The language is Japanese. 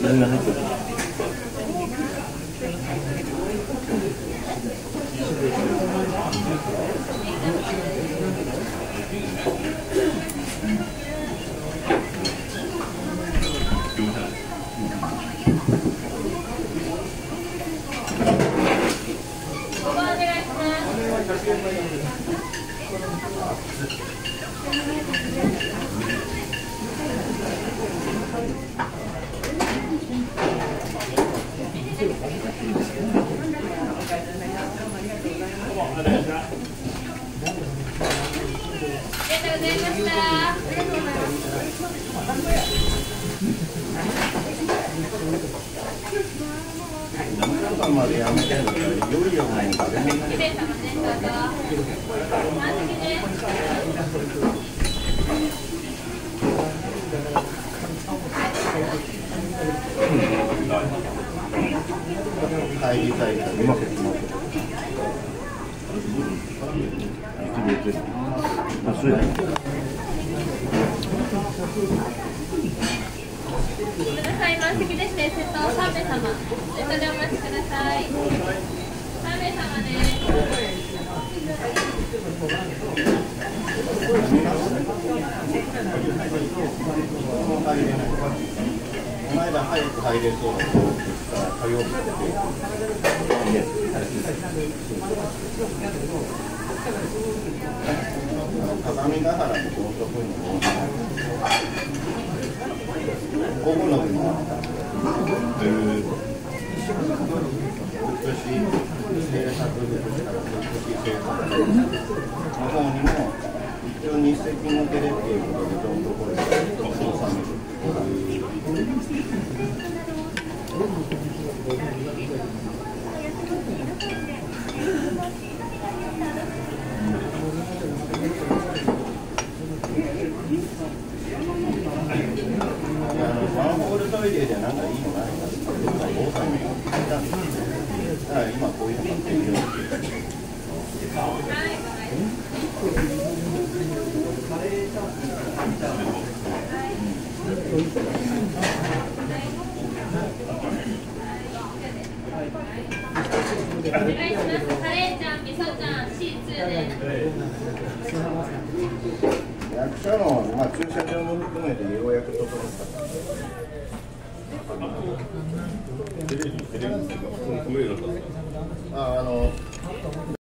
何が入ってるありがとうございました。までやめてるんだね綺麗様ね、どうぞ。満席です。帰りたいからうまく決まってるあ、そうや。満席でして、セット3名様。セットでお待ちください。3名様です。この間早く入れそうだった火曜日って。鏡ヶ原の高速の午後のの方にも一応日赤のテレっていうことでどんどんこれ収める。いやあのマンホールトイレでなんかいいのないかっていうのが防災に聞いたんですだから今こういうのができるよって。役所の、まあ、駐車場も含めてようやく整ったテレビテレビっていうか普通に止めるようになったんですかああの